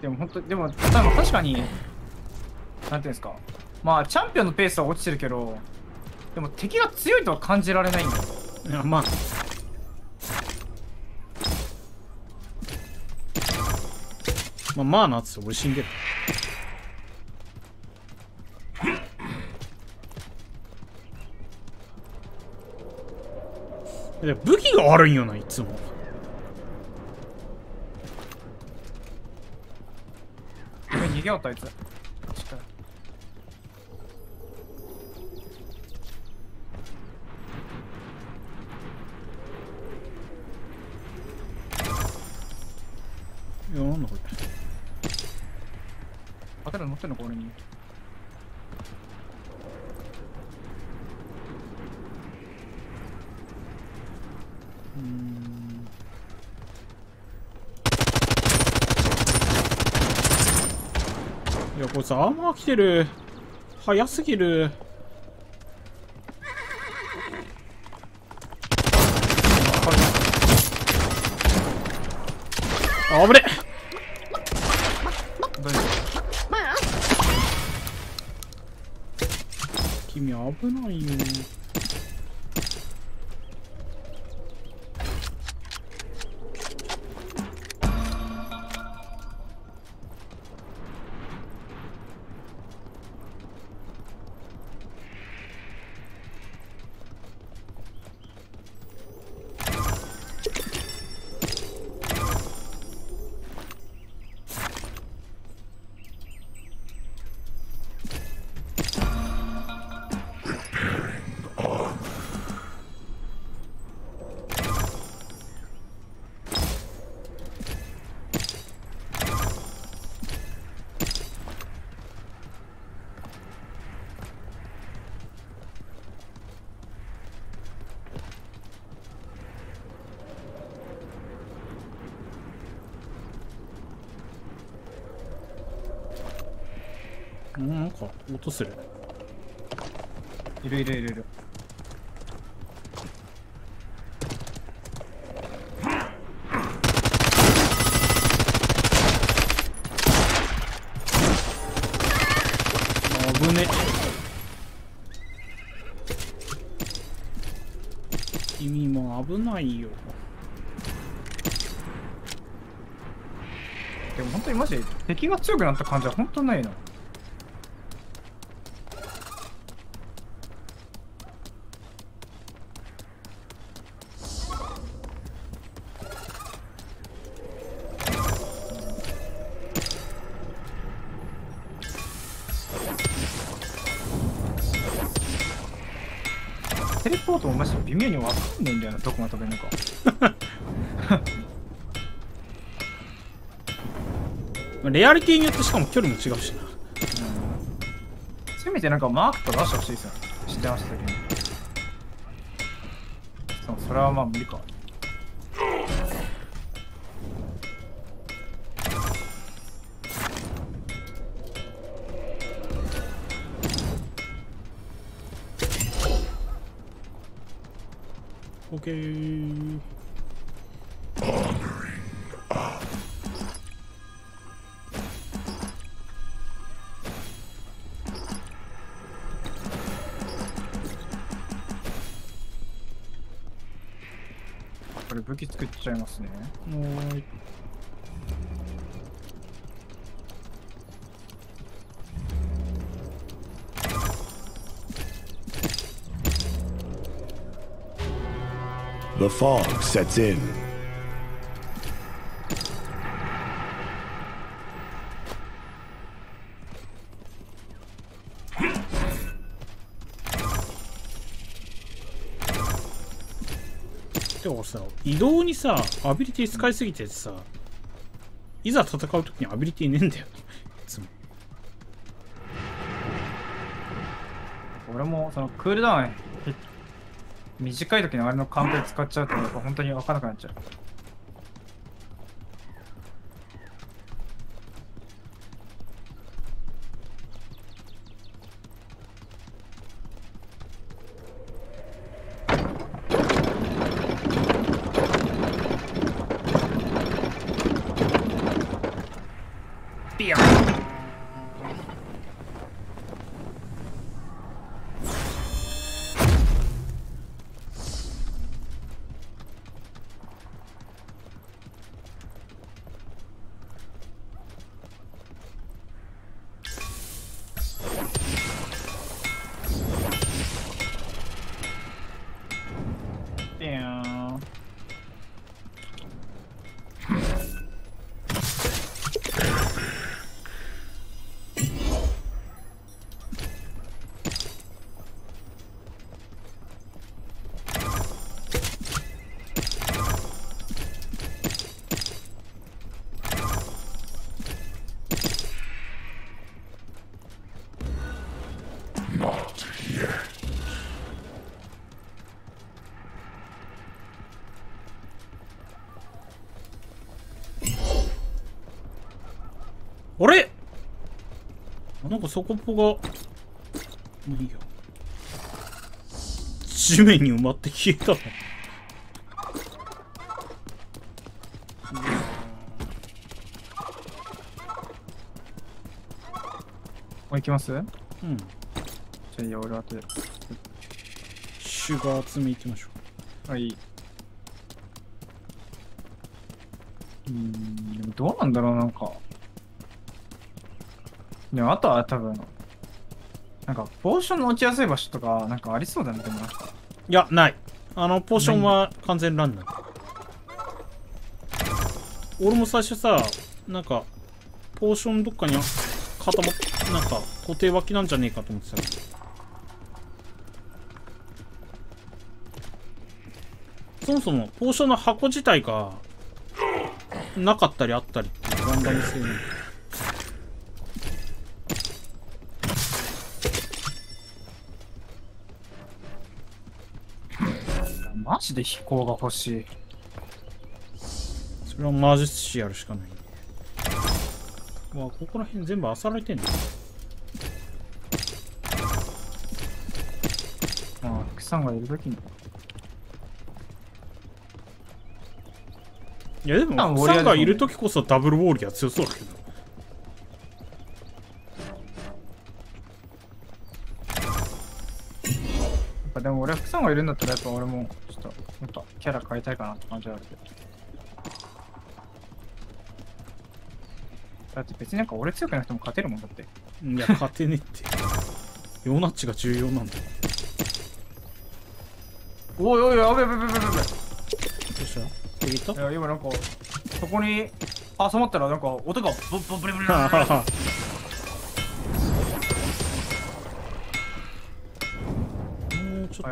でも本当でも多分確かになんていうんですか。まあチャンピオンのペースは落ちてるけどでも敵が強いとは感じられないんだよ。やまあ。まあまあなっつって俺死んでる。いや武器が悪いんよないつも。逃げようとあいつ確かいやなんだこれ当てるの乗ってんのか俺に。うん。いやこいつアーマー来てる。早すぎる。あぶね危ないよ。なんか音する。いるいるいるいる。危ね。君も危ないよ。でも本当にマジで敵が強くなった感じは本当ないな分かんだよなどこが飛べるのかレアリティによってしかも距離も違うしな。せめてなんかマークとか出してほしいですよ。知ってましたけどそうそれはまあ無理かオッケーこれ武器作っちゃいますね。もうい「The fog sets in. でもさ移動にさアビリティ使いすぎてさいざ戦う時にアビリティねえんだよいつも俺もそのクールダウンへ短い時のあれのカンペ使っちゃうとやっぱ本当に分からなくなっちゃう。かそこっぽがもういいよ。地面に埋まって消えたの。もう行きます？じゃうん。あいいや俺後で。シュガー集め行きましょはい。うんでもどうなんだろうなんかでもあとは多分なんかポーションの落ちやすい場所とかなんかありそうだねでもなんか。ういやない。あのポーションは完全ランナー。俺も最初さなんかポーションどっかに固まっなんか固定脇なんじゃねえかと思ってた。けどそもそもポーションの箱自体がなかったりあったりっていうランダム性なんだマジで飛行が欲しい。それは魔術師やるしかない。ねわあここら辺全部漁られてんの？まあ福さんがいるときに。いやでもあウォリアーサンがいる時こそダブルウォーリアー強そうだけどっぱでも俺福さんがいるんだったらやっぱ俺もちょっともっとキャラ変えたいかなって感じはあるけど。だって別になんか俺強くなくても勝てるもんだって。いや勝てねえって。ヨーナッチが重要なんだよ。おいおいやべやべやべやべやべ。どうした？敵いた？いや今なんかそこに挟まったらなんか音がブブブリブリブリブリ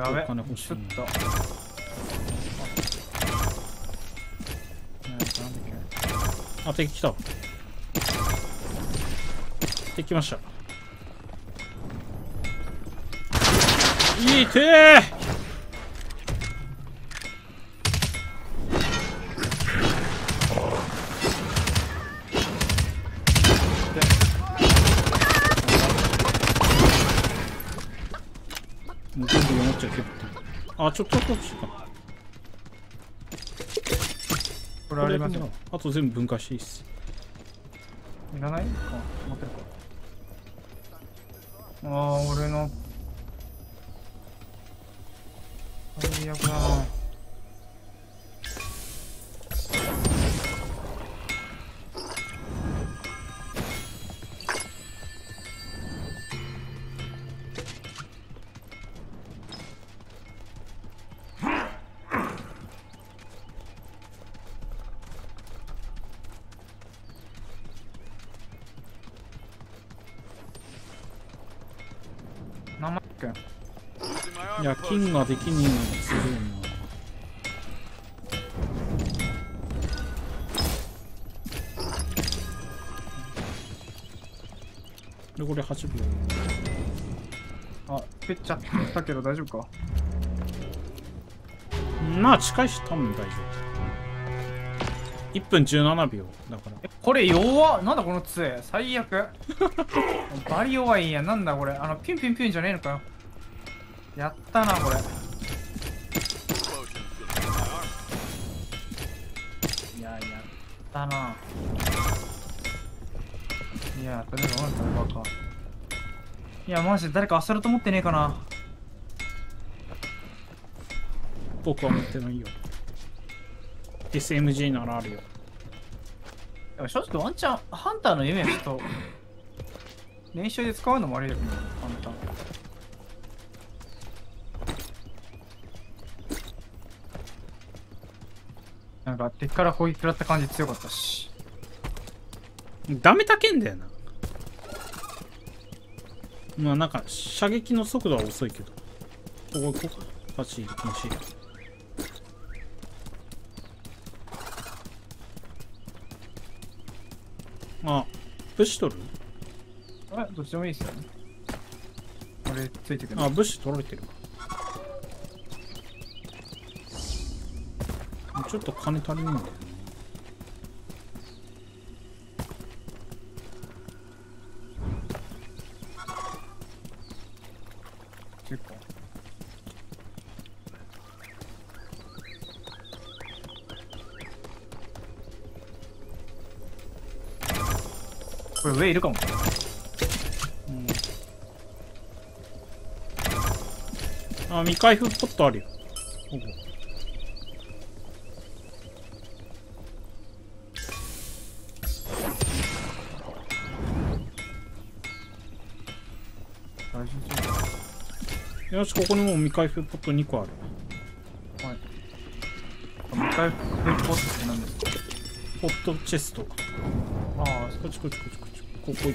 やべ。お金欲しい。なちょっと。あ敵来た。敵来ました。いいてーあちょっとこっちかこれありますよあと全部分解していいっすいらないか持ってるかああ俺の最悪だないや金ができねえのがすげえなでこれ8秒。あペッちゃったけど大丈夫か？まあ近いし多分大丈夫。1分17秒だから。えこれ弱っ。なんだこの杖。最悪。バリ弱いんや。なんだこれ。あのピュンピュンピュンじゃねえのかよやったなこれ。いややったな。いやとりあえずなんだこれバカいやマジで誰かアサルト持ってねえかな。僕は持ってないよ。SMG ならあるよ。でも正直ワンチャンハンターの夢はちょっと練習で使うのもありだけどハンターなんか敵から攻撃食らった感じ強かったし。ダメたけんだよな。まあなんか射撃の速度は遅いけど。ここ行こうか。パチ入れてほしいあブッシュ取る？あどっちでもいいっすよね。俺ついてくる。あブッシュ取られてるちょっと金足りないんだよね。10個これ上いるかも。あ未開封ポットあるよ。ここよしここにもう未開封ポット2個ある。夫はい。あ一回フルポットって何ですか？ポットチェスト。ああこっちこっちこっちこっちここ1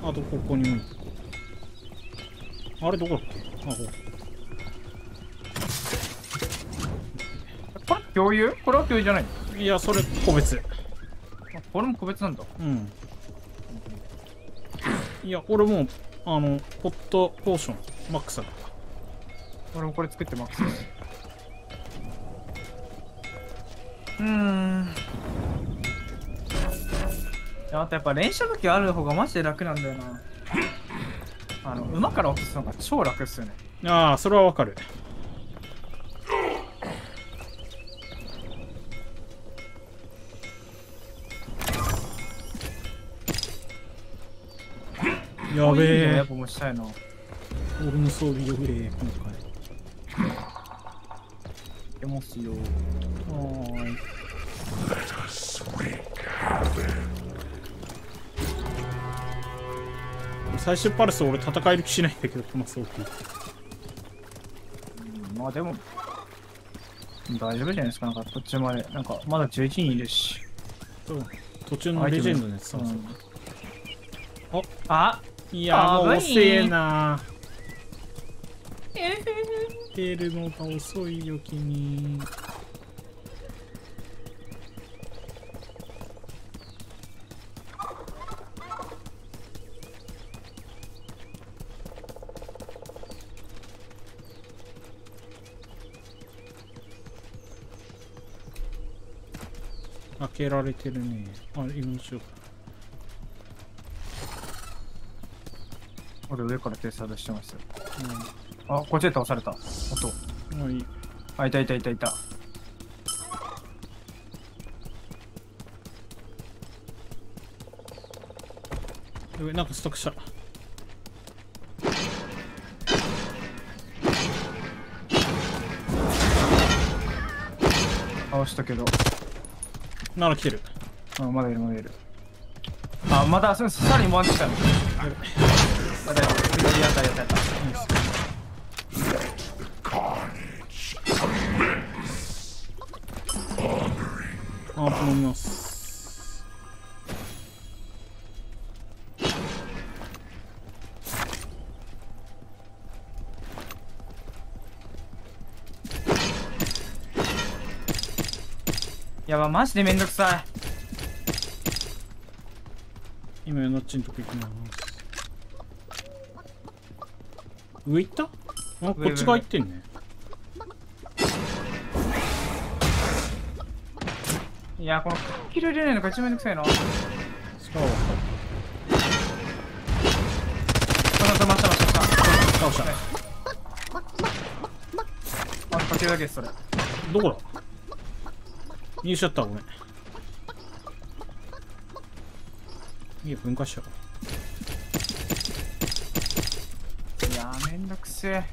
個。あとここにも1個。あれどこだっけ？あここ。これ共有？これは共有じゃないの？いやそれ個別。あこれも個別なんだ。うんいや俺もうあのポットポーションマックスだ俺もこれ作ってマックスうーん。あとやっぱ連射武器ある方がマジで楽なんだよな。あの馬から落とすのが超楽っすよね。ああそれはわかるやべえ。のやっぱもうしたいな俺の装備やべえ今回。出ますよ。はーい。最終パルス俺戦える気しないんだけどこの装備。まあでも大丈夫じゃないですか。なんか途中まで。なんかまだ11人いるし。うん。途中のレジェンドのやうあ。あいやーもうあ遅えな出るのが遅いよ君。開けられてるね。あ今のしよう俺上からテスター出してますよ。あこっちで倒された。音うんまあい。いあいたいたいたいた。上なんかストックした。倒したけど。なら来てる。あまだいるまだいる。あまだそうさらに回ってきたのまだやったやったやったやったあー飲みます。やばマジでめんどくさ今ヨナッチのとこ行きます上行った？いあこっち側行ってんね。いやこのキル入れないのが一番めんどくさいしたましたました。倒した。あかけるだけですそれ。どこだ？入手しちゃったごめん。いいよ分解しちゃういやーめんどくせえ。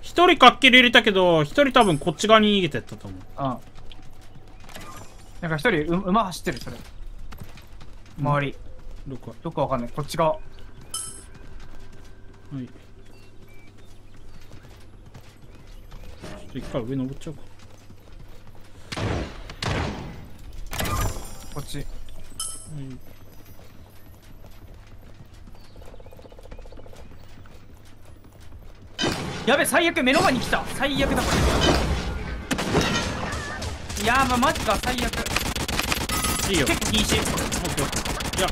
一人かっきり入れたけど一人多分こっち側に逃げてったと思う。うんなんか一人う馬走ってるそれ。周り、どこ？どこわかんない。こっち側。はい。ちょっと一回上登っちゃおうか。こっち。はいやべ最悪目の前に来た。最悪だこれ。やばマジか最悪。いいよ。結構禁止。いや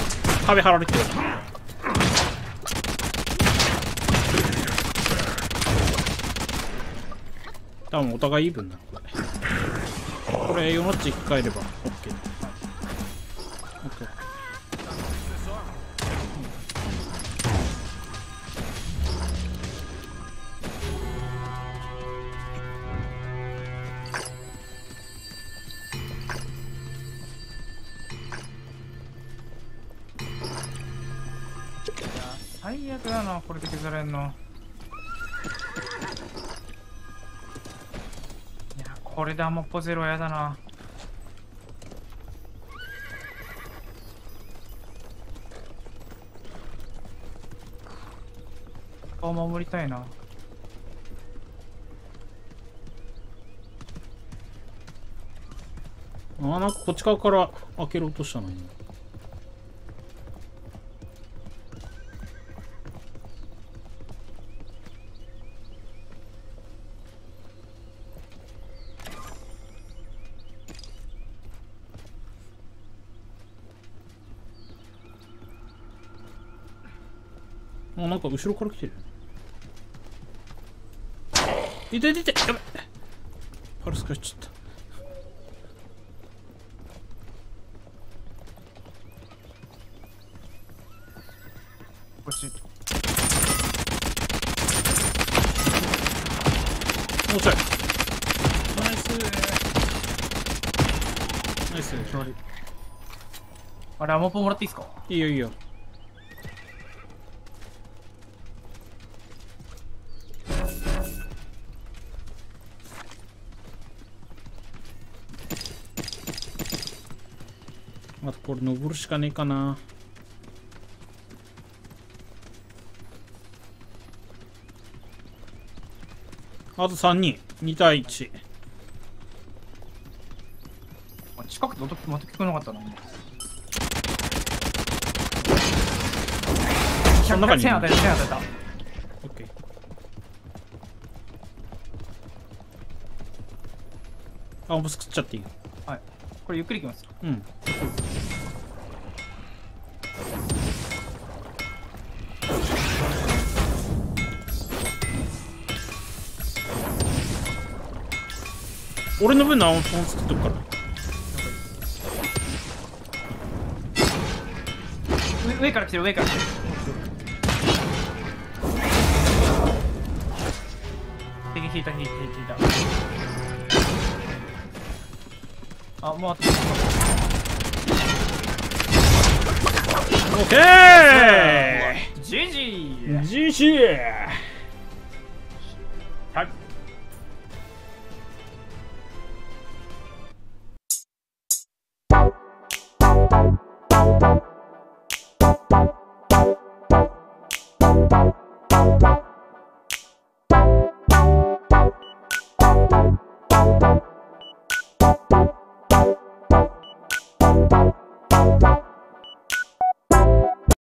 壁張られてる。多分お互いイーブンなのこれ。これヨノッチ1回いれば。OK 最悪だなこれで削れんの。いやこれでアモポゼロやだな。あ守りたいな。あなんかこっち側から開けろとしたのに。あなんか後ろから来てるいていていてやべ。パルスかしちゃった。こっちもうちょい。ナイス。ナイス。勝利あれアモポもらっていいですか？いいよいいよこれ登るしかねえかな。あと3人。2対1あ近くで音また聞こえなかったな。その中にいる。1000当たり1000当たりオッケー。あもう作っちゃっていい。はいこれゆっくりいきますうん。俺の分の青ポン作っとくから。上上から来てる上から来てる。敵引いた引いた引いたあもうあと。オッケー！ジジー GG